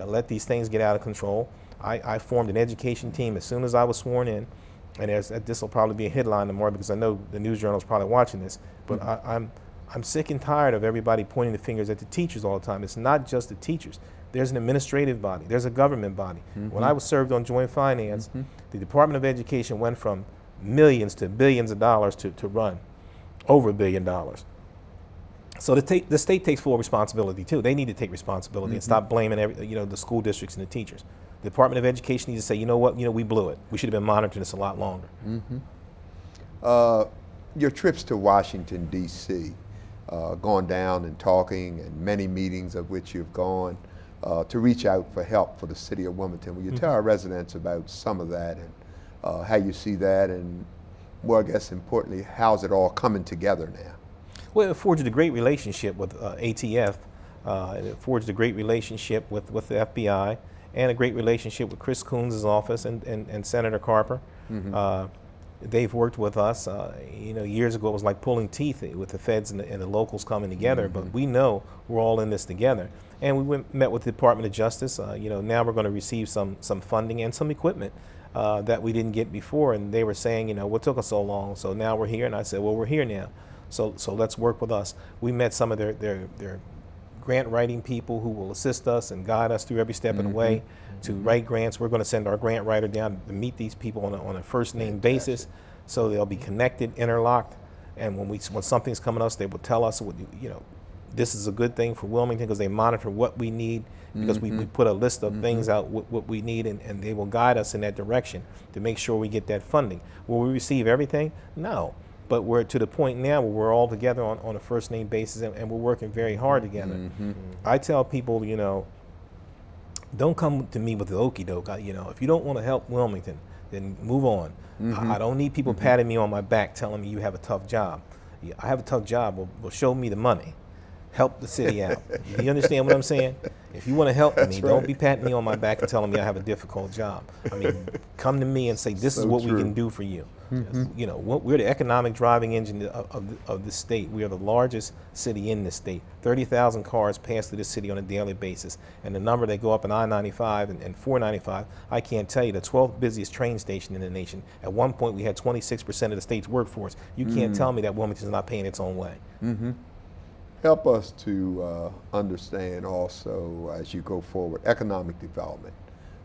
let these things get out of control. I, I formed an education team as soon as I was sworn in, and this will probably be a headline tomorrow because I know the news journal is probably watching this. But mm -hmm. I, I'm I'm sick and tired of everybody pointing the fingers at the teachers all the time. It's not just the teachers. There's an administrative body. There's a government body. Mm -hmm. When I was served on joint finance, mm -hmm. the Department of Education went from millions to billions of dollars to, to run over a billion dollars. So the, the state takes full responsibility too. They need to take responsibility mm -hmm. and mm-hmm. stop blaming every, you know the school districts and the teachers. The Department of Education needs to say, you know what, you know we blew it. We should have been monitoring this a lot longer. Mm-hmm. Uh, your trips to Washington D.C uh, gone down and talking and many meetings of which you've gone uh, to reach out for help for the city of Wilmington. Will you mm -hmm. tell our residents about some of that and uh, how you see that and more, I guess, importantly, how's it all coming together now? Well, it forged a great relationship with uh, ATF. Uh, it forged a great relationship with, with the FBI and a great relationship with Chris Coons' office and, and, and Senator Carper. Mm -hmm they've worked with us. Uh, you know, years ago it was like pulling teeth with the feds and the, and the locals coming together. Mm -hmm. But we know we're all in this together. And we went, met with the Department of Justice. Uh, you know, now we're going to receive some some funding and some equipment uh, that we didn't get before. And they were saying, you know, what took us so long? So now we're here. And I said, well, we're here now. So so let's work with us. We met some of their their their grant writing people who will assist us and guide us through every step mm -hmm. of the way mm-hmm. to write grants. We're going to send our grant writer down to meet these people on a, on a first name basis so they'll be connected, interlocked. And when we when something's coming us, they will tell us, what, you know, this is a good thing for Wilmington because they monitor what we need because mm -hmm. we, we, mm-hmm. put a list of mm -hmm. things out what, what we need and, and they will guide us in that direction to make sure we get that funding. Will we receive everything? No but we're to the point now where we're all together on, on a first name basis and, and we're working very hard together. Mm -hmm. I tell people, you know, don't come to me with the okey doke. You know, if you don't want to help Wilmington, then move on. Mm -hmm. I, I, don't need people mm -hmm. patting me on my back telling me you have a tough job. I have a tough job. Well, well show me the money help the city out. you understand what I'm saying? If you want to help That's me, right. don't be patting me on my back and telling me I have a difficult job. I mean, come to me and say, this so is what true. we can do for you. Mm -hmm. You know, we're the economic driving engine of, of, the, of the state. We are the largest city in the state. 30,000 cars pass through the city on a daily basis. And the number they go up in I-95 and, and 495, I can't tell you, the 12th busiest train station in the nation. At one point, we had 26% of the state's workforce. You can't mm -hmm. tell me that Wilmington's not paying its own way. Mm -hmm help us to uh, understand also as you go forward economic development,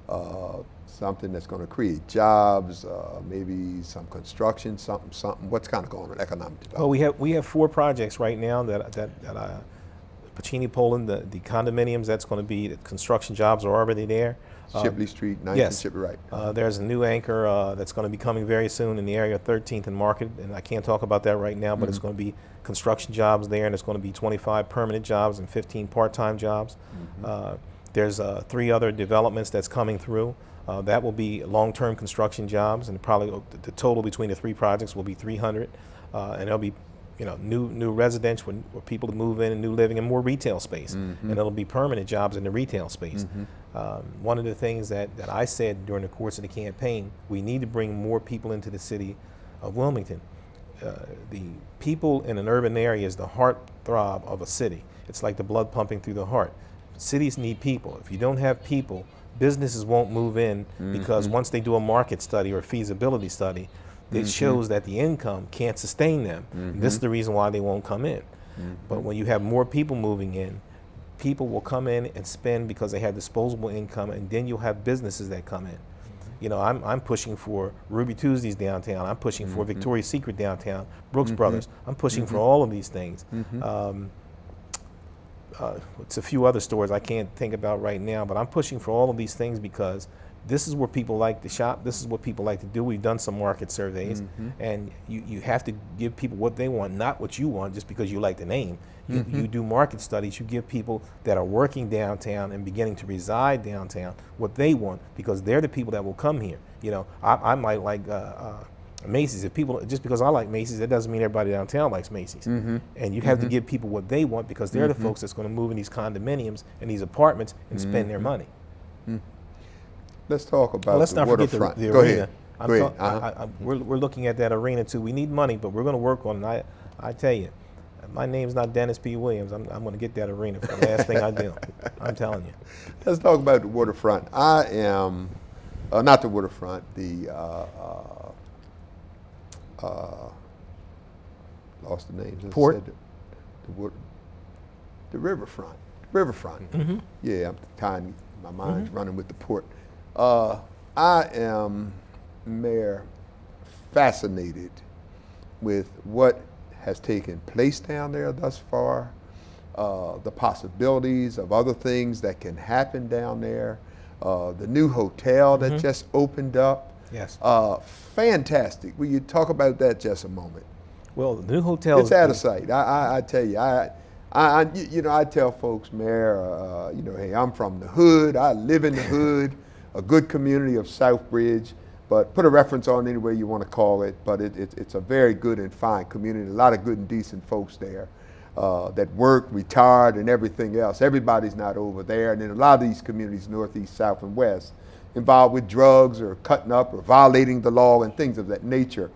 uh, something that's going to create jobs, uh, maybe some construction, something, something. What's kind of going on economic development? Well, we have we have four projects right now that that, that I, Buccini/Pollin, the, the condominiums. That's going to be construction jobs are already there. Uh, Shipley Street, 9th yes. and Shipley, right. Uh, there's a new anchor uh, that's going to be coming very soon in the area of 13th and Market, and I can't talk about that right now, but mm -hmm. it's mm-hmm. going to be construction jobs there, and it's going to be 25 permanent jobs and 15 part-time jobs. Mm -hmm. there's uh, three other developments that's coming through. Uh, that will be long-term construction jobs, and probably the total between the three projects will be 300, and there'll be you know, new new residential where, where people to move in and new living and more retail space, mm -hmm. and it'll be permanent jobs in the retail space. Mm -hmm. um, one of the things that, that I said during the course of the campaign, we need to bring more people into the city of Wilmington. Uh, the people in an urban area is the heart throb of a city. It's like the blood pumping through the heart. Cities need people. If you don't have people, businesses won't move in mm -hmm. because once they do a market study or a feasibility study, it mm -hmm. shows that the income can't sustain them. Mm -hmm. This is the reason why they won't come in. Mm-hmm. But when you have more people moving in, people will come in and spend because they have disposable income, and then you'll have businesses that come in. Mm-hmm. You know, I'm, I'm pushing for Ruby Tuesdays downtown. I'm pushing for mm-hmm. Victoria's Secret downtown, Brooks Brothers. I'm pushing for all of these things. Um, uh, it's a few other stores I can't think about right now, but I'm pushing for all of these things because this is where people like to shop. This is what people like to do. We've done some market surveys, mm -hmm. and you, you have to give people what they want, not what you want, just because you like the name. You, mm -hmm. you do market studies. You give people that are working downtown and beginning to reside downtown what they want, because they're the people that will come here. You know, I, I might like. Uh, uh, Macy's. If people just because I like Macy's, that doesn't mean everybody downtown likes Macy's. Mm -hmm. And you have mm -hmm. to give people what they want because they're mm -hmm. the mm-hmm. folks that's going to move in these condominiums and these apartments and spend their mm-hmm. money. Mm. Let's talk about well, let's the not waterfront. forget the, the Go arena. ahead. I'm Go ahead. Uh -huh. I, I, we're, we're looking at that arena too. We need money, but we're going to work on it. I, I tell you, my name's not Dennis P. Williams. I'm, I'm going to get that arena for the last thing I do. I'm telling you. Let's talk about the waterfront. I am, uh, not the waterfront, the, uh, uh, uh, lost the names. Port? said The, the, wa- the riverfront. Riverfront. Mm-hmm. Yeah, I'm tying, my mind's running with the port. Uh, I am, Mayor, fascinated with what has taken place down there thus far, uh, the possibilities of other things that can happen down there, uh, the new hotel that just opened up. Yes. Uh, fantastic. Will you talk about that just a moment? Well, the new hotel. It's out of sight. I, I, I tell you, I, I, I, you you know, I tell folks, Mayor, uh, you know, hey, I'm from the hood. I live in the hood, a good community of Southbridge. But put a reference on any way you want to call it. But it, it, it's a very good and fine community. A lot of good and decent folks there uh, that work, retired, and everything else. Everybody's not over there. And in a lot of these communities, northeast, south, and west, involved with drugs or cutting up or violating the law and things of that nature.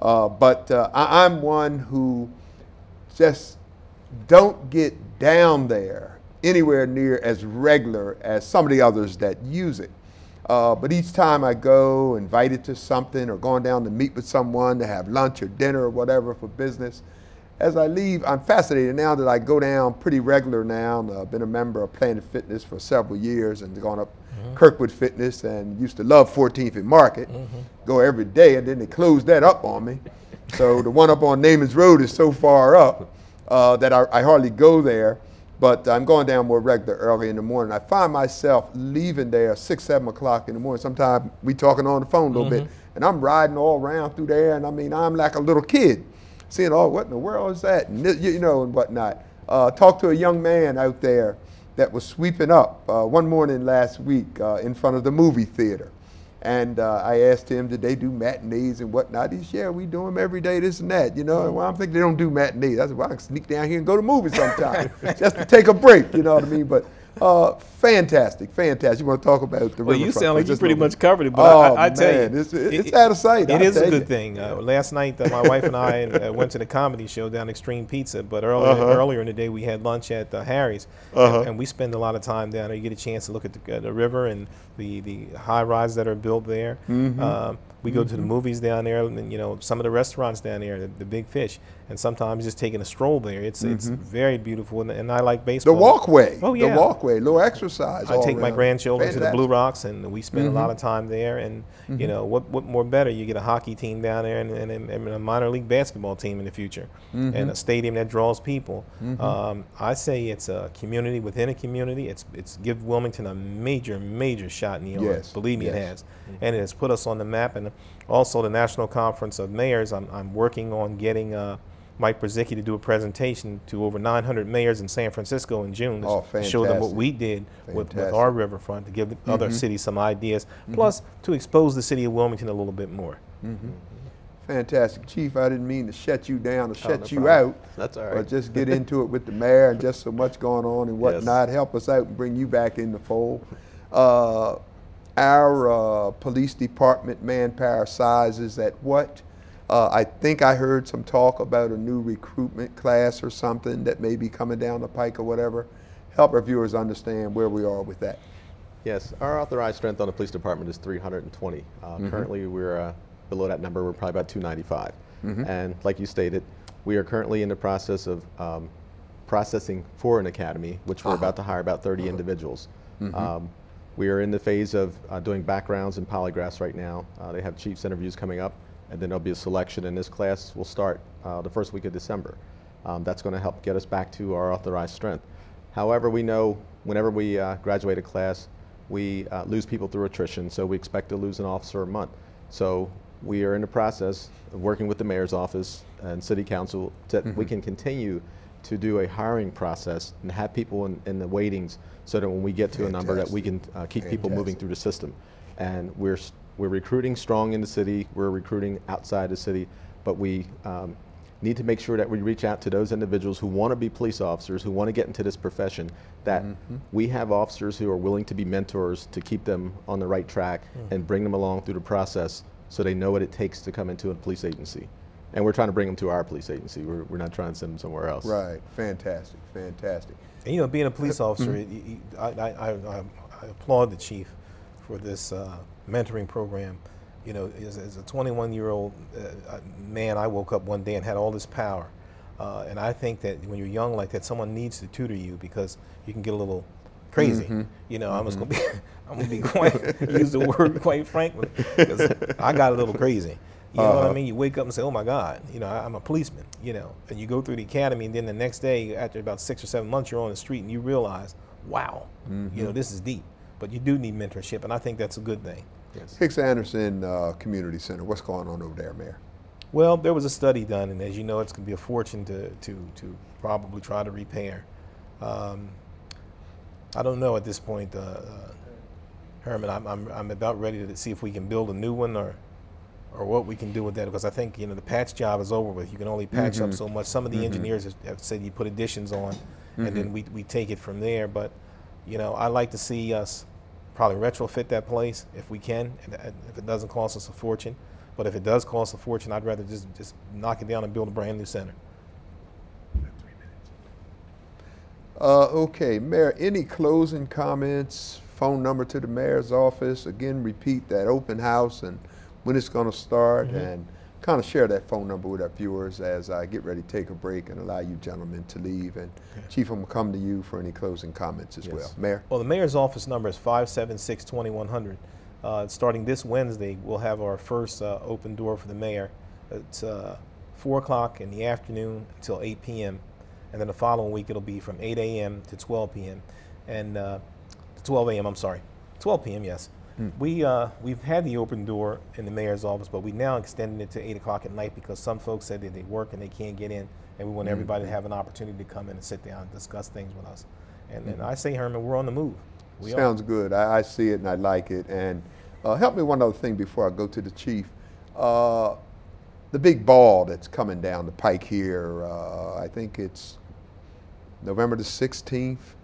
Uh, but uh, I, I'm one who just don't get down there anywhere near as regular as some of the others that use it. Uh, but each time I go, invited to something, or going down to meet with someone to have lunch or dinner or whatever for business, as I leave, I'm fascinated now that I go down pretty regular now. I've been a member of Planet Fitness for several years and gone up Kirkwood Fitness and used to love 14th and Market. Go every day, and then they closed that up on me. So the one up on Naaman's Road is so far up uh, that I, I hardly go there. But I'm going down more regular early in the morning. I find myself leaving there six, seven o'clock in the morning. Sometimes we talking on the phone a little bit, and I'm riding all around through there, and I mean I'm like a little kid, seeing oh what in the world is that, and you know, and whatnot. Uh, talked to a young man out there that was sweeping up uh, one morning last week uh, in front of the movie theater. And uh, I asked him, did they do matinees and whatnot? He said, yeah, we do them every day, this and that. You know, well, I'm thinking they don't do matinees. I said, well, I can sneak down here and go to movies sometime just to take a break, you know what I mean? But uh, fantastic, fantastic. You want to talk about the Well, you riverfront sound like you pretty moment? much covered it, but oh, I, I tell man, you, it's, it's out of sight. It is a good you. thing. Uh, last night, uh, my wife and I uh, went to the comedy show down Extreme Pizza, but earlier, Uh-huh. earlier in the day we had lunch at uh, Harry's, Uh-huh. and, and we spend a lot of time down there. You get a chance to look at the, uh, the river and the, the high rises that are built there. Mm-hmm. Um, we go to the movies down there, and you know some of the restaurants down there, the, the Big Fish, and sometimes just taking a stroll there. It's it's mm-hmm. very beautiful, and, and I like baseball. The walkway. Oh, yeah. The walkway, little exercise. I take my around. grandchildren to the Blue Rocks, and we spend a lot mm-hmm. of time there. And you mm-hmm. know, what what more better? You get a hockey team down there, and, and, and a minor league basketball team in the future, and a stadium that draws people. Um, I say it's a community within a community. It's it's give Wilmington a major major shot in the arm. Yes, Believe me, it yes. has, and it has put us on the map. And also the National Conference of Mayors. I'm I'm working on getting. Uh, Mike Purzycki to do a presentation to over 900 mayors in San Francisco in June to Oh, to show them what we did with, with our riverfront to give the other cities some ideas, plus to expose the city of Wilmington a little bit more. Fantastic. Chief, I didn't mean to shut you down or shut Oh, no you problem. out. That's all But just get into it with the mayor and just so much going on and Yes. whatnot. Help us out and bring you back in the fold. Uh, our uh, police department manpower size is at what? Uh, I think I heard some talk about a new recruitment class or something that may be coming down the pike or whatever. Help our viewers understand where we are with that. Yes, our authorized strength on the police department is 320. Uh, Mm-hmm. Currently, we're uh, below that number. We're probably about 295. Mm-hmm. And like you stated, we are currently in the process of um, processing for an academy, which we're about to hire about 30 individuals. Mm-hmm. Um, we are in the phase of uh, doing backgrounds and polygraphs right now. Uh, they have chiefs interviews coming up, and then there'll be a selection. And this class will start uh, the first week of December. Um, that's going to help get us back to our authorized strength. However, we know whenever we uh, graduate a class, we uh, lose people through attrition, so we expect to lose an officer a month. So we are in the process of working with the mayor's office and city council that we can continue to do a hiring process and have people in, in the waitings so that when we get to a number that we can uh, keep people moving through the system. And we're, we're recruiting strong in the city, we're recruiting outside the city, but we um, need to make sure that we reach out to those individuals who want to be police officers, who want to get into this profession, that we have officers who are willing to be mentors to keep them on the right track and bring them along through the process so they know what it takes to come into a police agency. And we're trying to bring them to our police agency. We're, we're not trying to send them somewhere else. Right. Fantastic. Fantastic. And, you know, being a police officer, mm-hmm. I, I, I, I, applaud the chief for this uh, mentoring program. You know, as, as a 21 year old uh, man, I woke up one day and had all this power. Uh, and I think that when you're young like that, someone needs to tutor you because you can get a little crazy. Mm-hmm. You know, mm-hmm. I'm just gonna be, I'm gonna be quite use the word quite frankly because I got a little crazy. You know uh-huh. what I uh-huh. mean? You wake up and say, "Oh my God!" You know, I, am a policeman. You know, and you go through the academy, and then the next day, after about six or seven months, you're on the street, and you realize, "Wow, mm-hmm. you know, this is deep." But you do need mentorship, and I think that's a good thing. Yes. Hicks Anderson uh, Community Center. What's going on over there, Mayor? Well, there was a study done, and as you know, it's going to be a fortune to, to, to probably try to repair. Um, I don't know at this point, uh, uh, Herman. I'm, I'm, I'm about ready to see if we can build a new one or or what we can do with that because I think you know the patch job is over with. You can only patch mm-hmm. up so much. Some of the mm-hmm. engineers have, have, said you put additions on, mm-hmm. and then mm-hmm. we, we take it from there. But you know, I like to see us probably retrofit that place if we can, if it doesn't cost us a fortune. But if it does cost a fortune, I'd rather just, just knock it down and build a brand new center. Uh, okay, Mayor, any closing comments? Phone number to the mayor's office. Again, repeat that open house and when it's going to start, mm -hmm. and kind of share that phone number with our viewers as I get ready to take a break and allow you gentlemen to leave. And okay. Chief, I'm going to come to you for any closing comments as yes. well. Mayor? Well, the mayor's office number is 576 2100. Uh, starting this Wednesday, we'll have our first uh, open door for the mayor. It's uh, 4 o'clock in the afternoon until 8 p.m. And then the following week, it'll be from 8 a.m. to 12 p.m. And uh, 12 a.m., I'm sorry. 12 p.m., yes. Hmm. We, uh, we've had the open door in the mayor's office, but we now extended it to 8 o'clock at night because some folks said that they work and they can't get in. And we want mm -hmm. everybody to have an opportunity to come in and sit down and discuss things with us. And, mm -hmm. and I say, Herman, we're on the move. We Sounds are. good. I, I, see it and I like it. And uh, help me one other thing before I go to the chief. Uh, the big ball that's coming down the pike here, uh, I think it's November the 16th.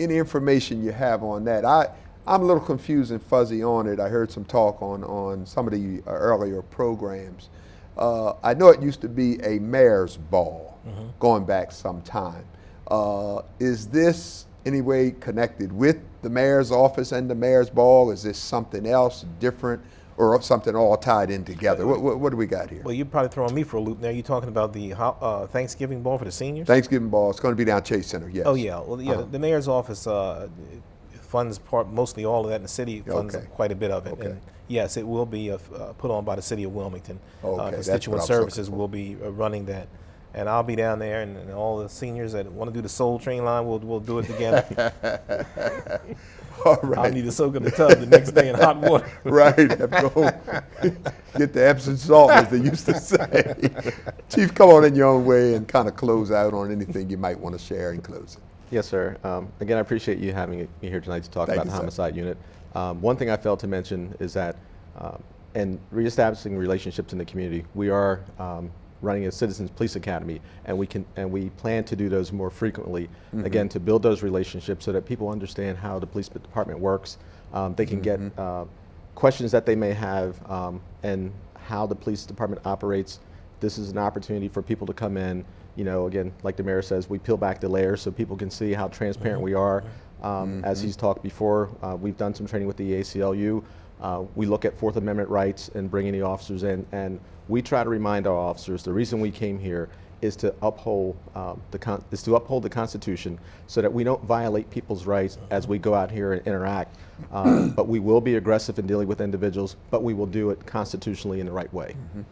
Any information you have on that? I, I'm a little confused and fuzzy on it. I heard some talk on, on some of the earlier programs. Uh, I know it used to be a mayor's ball mm -hmm. going back some time. Uh, is this any way connected with the mayor's office and the mayor's ball? Is this something else different or something all tied in together? What, what, what do we got here? Well, you're probably throwing me for a loop now. You're talking about the uh, Thanksgiving ball for the seniors? Thanksgiving ball. It's going to be down Chase Center, yes. Oh, yeah. Well, yeah, uh -huh. the mayor's office uh, funds part, mostly all of that, and the city funds okay. quite a bit of it. Okay. And yes, it will be uh, put on by the city of Wilmington. Okay. Constituent Services will be uh, running that and I'll be down there, and, and all the seniors that want to do the Soul Train line, we'll, we'll do it together. all right. I need to soak in the tub the next day in hot water. right. Get the Epsom salt, as they used to say. Chief, come on in your own way and kind of close out on anything you might want to share in closing. Yes, sir. Um, again, I appreciate you having me here tonight to talk Thank about you, the homicide sir. unit. Um, one thing I failed to mention is that um, in reestablishing relationships in the community, we are um, running a Citizens Police Academy, and we can and we plan to do those more frequently. Mm -hmm. Again, to build those relationships so that people understand how the police department works. Um, they can mm -hmm. get mm-hmm. uh, questions that they may have um, and how the police department operates. This is an opportunity for people to come in. You know, again, like the mayor says, we peel back the layers so people can see how transparent mm -hmm. we are. Um. As he's talked before, uh, we've done some training with the ACLU. Uh, we look at Fourth Amendment rights and bringing the officers in, and we try to remind our officers the reason we came here is to uphold um, the is to uphold the Constitution so that we don't violate people's rights as we go out here and interact. Um, but we will be aggressive in dealing with individuals, but we will do it constitutionally in the right way. Mm -hmm.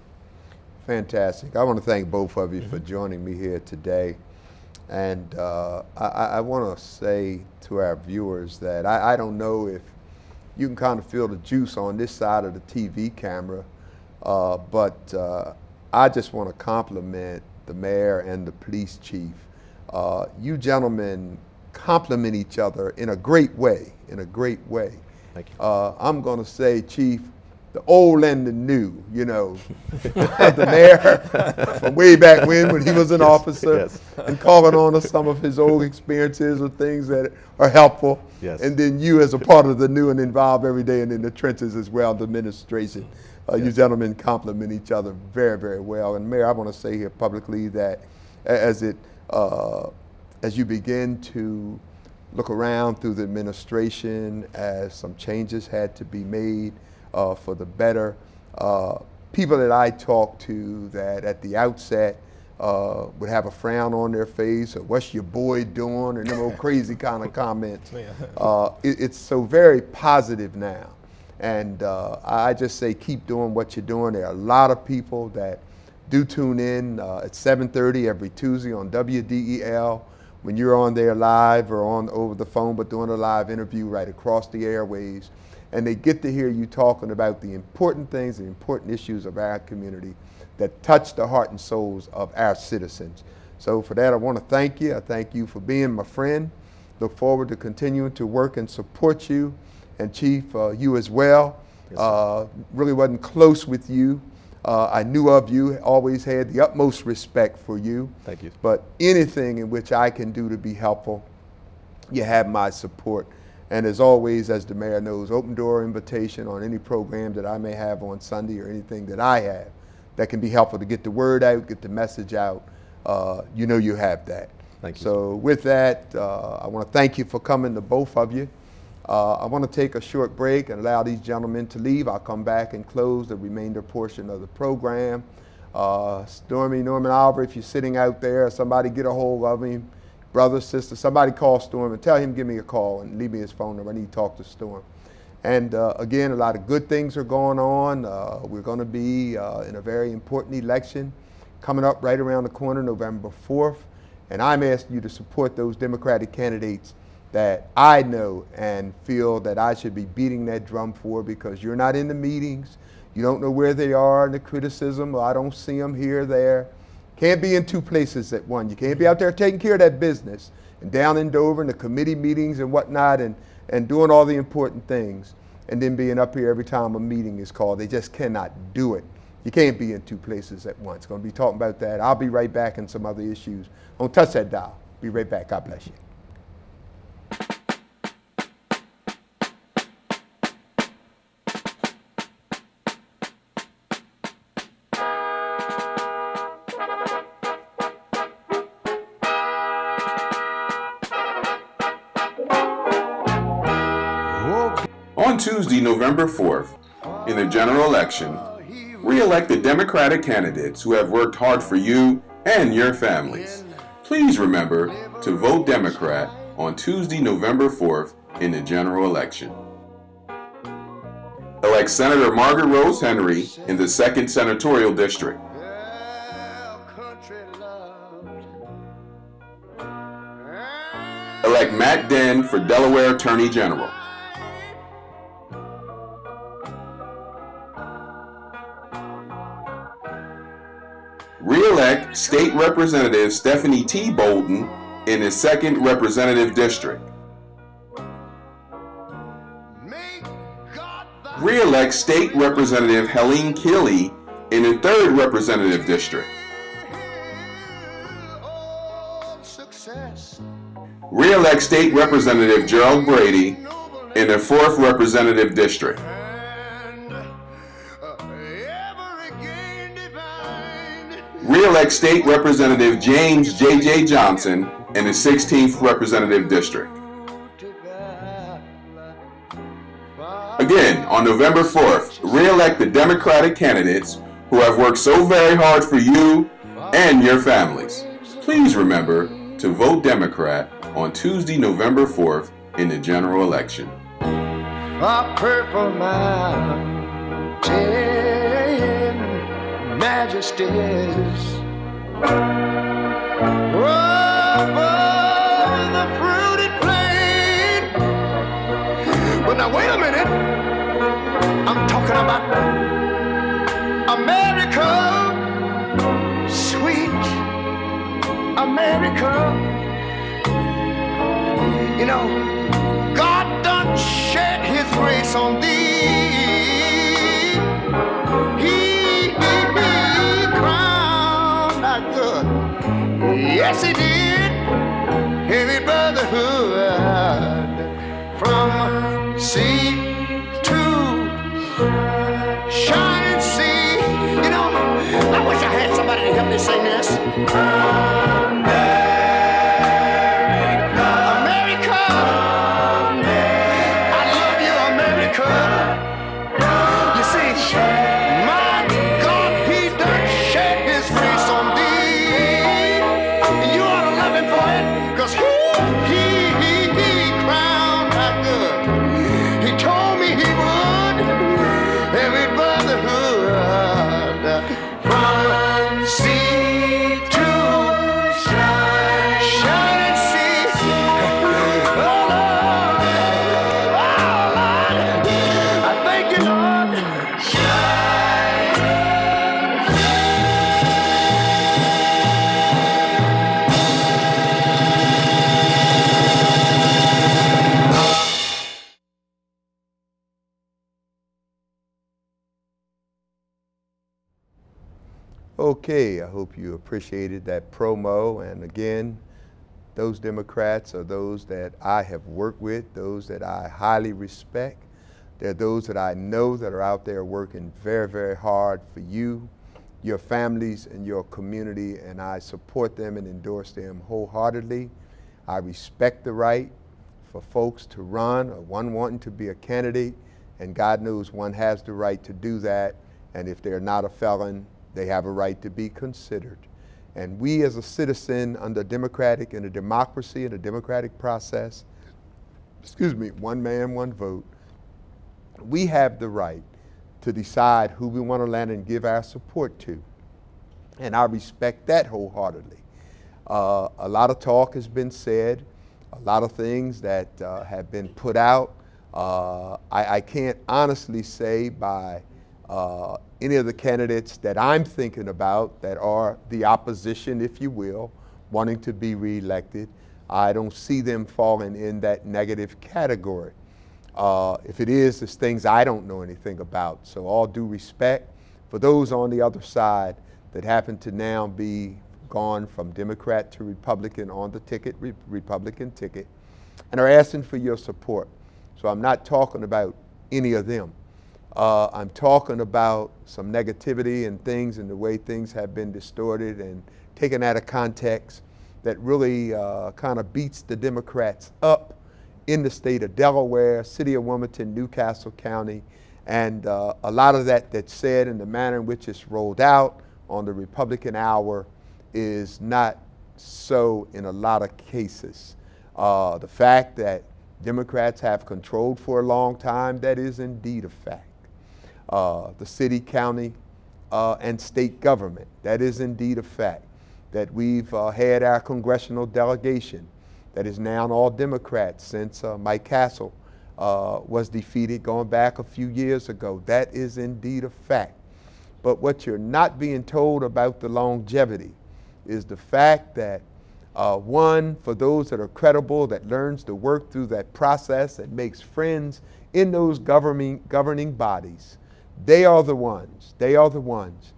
Fantastic. I want to thank both of you mm -hmm. for joining me here today. And uh, I, I want to say to our viewers that I, I don't know if you can kind of feel the juice on this side of the TV camera. Uh, but uh, I just want to compliment the mayor and the police chief. Uh, you gentlemen compliment each other in a great way, in a great way. Thank you. Uh, I'm going to say, Chief, the old and the new, you know. the mayor from way back when, when he was an Yes, officer, yes. and calling on us some of his old experiences or things that are helpful. Yes. And then you as a part of the new and involved every day and in the trenches as well, the administration. Uh, You gentlemen complement each other very, very well. And Mayor, I want to say here publicly that as it, uh, as you begin to look around through the administration as some changes had to be made uh, for the better. Uh, people that I talked to that at the outset uh, would have a frown on their face or what's your boy doing or them old crazy kind of comments. Uh, it- it's so very positive now. And uh, I I just say keep doing what you're doing. There are a lot of people that do tune in uh, at 7:30 every Tuesday on WDEL when you're on there live or on over the phone, but doing a live interview right across the airways, and they get to hear you talking about the important things, the important issues of our community that touch the heart and souls of our citizens. So for that, I want to thank you. I thank you for being my friend. Look forward to continuing to work and support you, and Chief, uh, you as well. uh, really wasn't close with you. Uh, I knew of you, always had the utmost respect for you. Thank you. But anything in which I can do to be helpful, you have my support. And as always, as the mayor knows, open door invitation on any program that I may have on Sunday or anything that I have that can be helpful to get the word out, get the message out. Uh, you know you have that. Thank you. So with that, uh, I want to thank you for coming to both of you. Uh, I want to take a short break and allow these gentlemen to leave. I'll come back and close the remainder portion of the program. Uh, Stormy, Norman Oliver, if you're sitting out there, somebody get a hold of him. Brother, sister, somebody call Storm and tell him give me a call and leave me his phone number. I need to talk to Storm. And uh, again, a lot of good things are going on. Uh, we're going to be uh, in a very important election coming up right around the corner, November 4th. And I'm asking you to support those Democratic candidates that I know and feel that I should be beating that drum for because you're not in the meetings. You don't know where they are in the criticism. I don't see them here, there. Can't be in two places at one. You can't be out there taking care of that business and down in Dover and the committee meetings and whatnot and, and doing all the important things and then being up here every time a meeting is called. They just cannot do it. You can't be in two places at once. Going to be talking about that. I'll be right back and some other issues. Don't touch that dial. Be right back. God bless you. Tuesday, November 4th, in the general election, re-elect the Democratic candidates who have worked hard for you and your families. Please remember to vote Democrat on Tuesday, November 4th in the general election. Elect Senator Margaret Rose Henry in the 2nd Senatorial District. Elect Matt Denn for Delaware Attorney General. Re-elect State Representative Stephanie T. Bolden in his 2nd Representative District. Re-elect State Representative Helene Keeley in the 3rd Representative District. Re-elect State Representative Gerald Brady in the 4th Representative District. Re-elect State Representative James J.J. Johnson in the 16th Representative District. Again, on November 4th, re-elect the Democratic candidates who have worked so very hard for you and your families. Please remember to vote Democrat on Tuesday, November 4th in the general election. Majesties. Over the fruited plain. But now wait a minute. I'm talking about America, sweet America. You know, God done shed his grace on thee. Yes, he did. Every brotherhood from sea to shining sea. You know, I wish I had somebody to help me sing this. Okay, I hope you appreciated that promo. And again, those Democrats are those that I have worked with, those that I highly respect. They're those that I know that are out there working very, very hard for you, your families, and your community, and I support them and endorse them wholeheartedly. I respect the right for folks to run or one wanting to be a candidate, and God knows one has the right to do that. And if they're not a felon, they have a right to be considered. And we as a citizen under democratic and a democracy and a democratic process, excuse me, one man, one vote, we have the right to decide who we want to land and give our support to. And I respect that wholeheartedly. Uh, a lot of talk has been said, a lot of things that uh, have been put out. Uh, I, I can't honestly say by uh, any of the candidates that I'm thinking about that are the opposition, if you will, wanting to be reelected. I don't see them falling in that negative category. Uh, if it is, it's things I don't know anything about. So, all due respect for those on the other side that happen to now be gone from Democrat to Republican on the ticket, re- Republican ticket, and are asking for your support. So, I'm not talking about any of them. Uh, I'm talking about some negativity and things and the way things have been distorted and taken out of context that really uh, kind of beats the Democrats up in the state of Delaware, city of Wilmington, New Castle County, and uh, a lot of that that's said and the manner in which it's rolled out on the Republican hour is not so in a lot of cases. Uh, the fact that Democrats have controlled for a long time, that is indeed a fact. Uh, the city, county, uh, and state government, that is indeed a fact. That we've uh, had our congressional delegation that is now all Democrats since uh, Mike Castle uh, was defeated going back a few years ago. That is indeed a fact. But what you're not being told about the longevity is the fact that uh, one, for those that are credible, that learns to work through that process that makes friends in those governing, governing bodies, they are the ones, they are the ones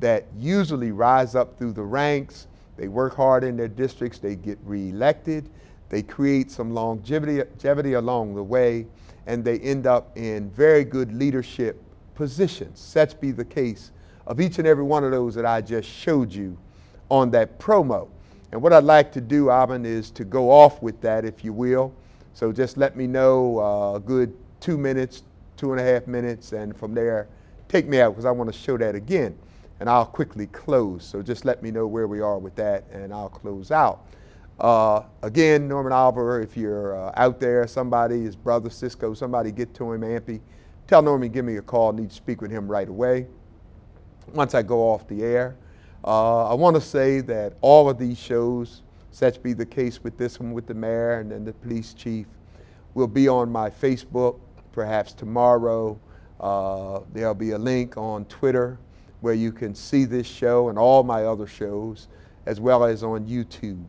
that usually rise up through the ranks. They work hard in their districts, they get reelected, they create some longevity, longevity along the way, and they end up in very good leadership positions. Such be the case of each and every one of those that I just showed you on that promo. And what I'd like to do, Alvin, is to go off with that, if you will. So just let me know uh, a good two minutes, two and a half minutes, and from there, take me out because I want to show that again. And I'll quickly close. So just let me know where we are with that, and I'll close out. Uh, again, Norman Oliver, if you're uh, out there, somebody, his brother Cisco, somebody get to him, Ampy. Tell Norman, give me a call. I need to speak with him right away. Once I go off the air, uh, I want to say that all of these shows, such be the case with this one with the mayor and then the police chief, will be on my Facebook perhaps tomorrow. Uh, there'll be a link on Twitter where you can see this show and all my other shows, as well as on YouTube.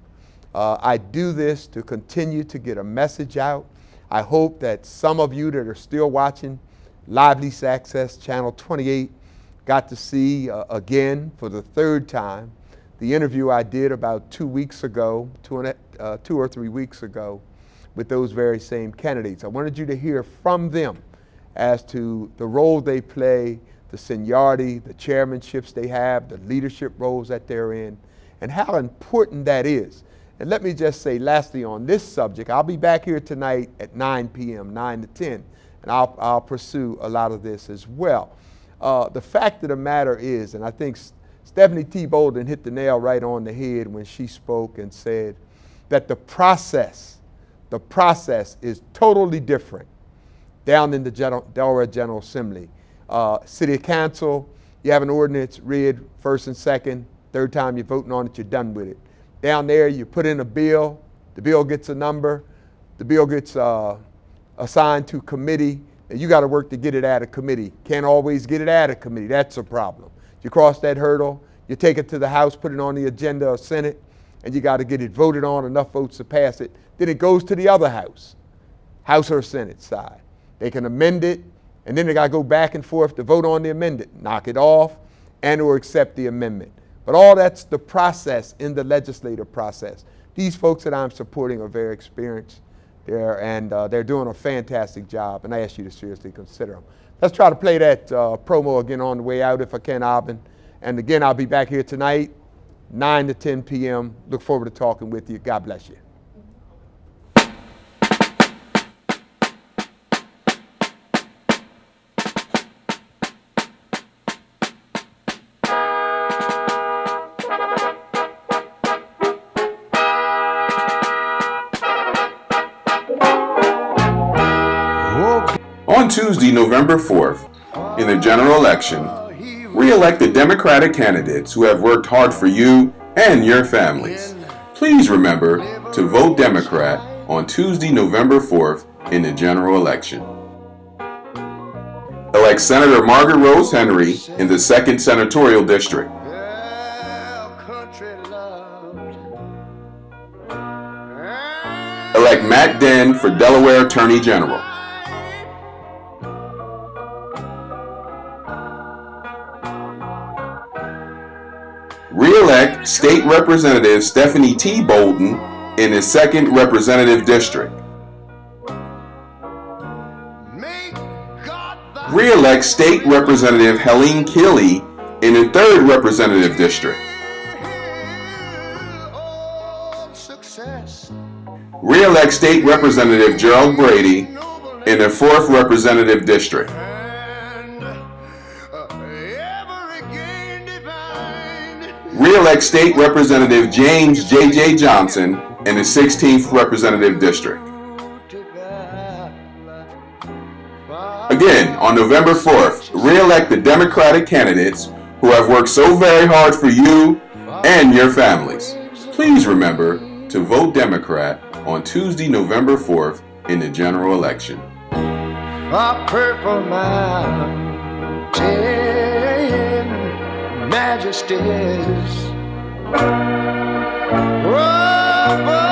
Uh, I do this to continue to get a message out. I hope that some of you that are still watching Live Lease Access Channel 28 got to see uh, again for the third time the interview I did about two weeks ago, two, and a, uh, two or three weeks ago, with those very same candidates. I wanted you to hear from them as to the role they play, the seniority, the chairmanships they have, the leadership roles that they're in, and how important that is. And let me just say, lastly, on this subject, I'll be back here tonight at 9 p.m., 9 to 10, and I'll, I'll pursue a lot of this as well. Uh, the fact of the matter is, and I think Stephanie T. Bolden hit the nail right on the head when she spoke and said that the process, the process is totally different down in the General, Delaware General Assembly. Uh, City Council, you have an ordinance read first and second, third time you're voting on it, you're done with it. Down there, you put in a bill, the bill gets a number, the bill gets uh, assigned to committee, and you got to work to get it out of committee. Can't always get it out of committee, that's a problem. You cross that hurdle, you take it to the House, put it on the agenda of Senate, and you got to get it voted on, enough votes to pass it. Then it goes to the other House, House or Senate side. They can amend it, and then they got to go back and forth to vote on the amendment, knock it off, and or accept the amendment. But all that's the process in the legislative process. These folks that I'm supporting are very experienced there, and uh, they're doing a fantastic job, and I ask you to seriously consider them. Let's try to play that uh, promo again on the way out if I can, Alvin. And again, I'll be back here tonight, 9 to 10 p.m. Look forward to talking with you. God bless you. On Tuesday, November 4th, in the general election, re-elect the Democratic candidates who have worked hard for you and your families. Please remember to vote Democrat on Tuesday, November 4th in the general election. Elect Senator Margaret Rose Henry in the 2nd Senatorial District. Elect Matt Denn for Delaware Attorney General. Re-elect State Representative Stephanie T. Bolden in his 2nd Representative District. Re-elect State Representative Helene Keeley in the 3rd Representative District. Re-elect State Representative Gerald Brady in the 4th Representative District. Re-elect State Representative James J.J. Johnson in the 16th Representative District. Again, on November 4th, re-elect the Democratic candidates who have worked so very hard for you and your families. Please remember to vote Democrat on Tuesday, November 4th in the general election majesties. Oh,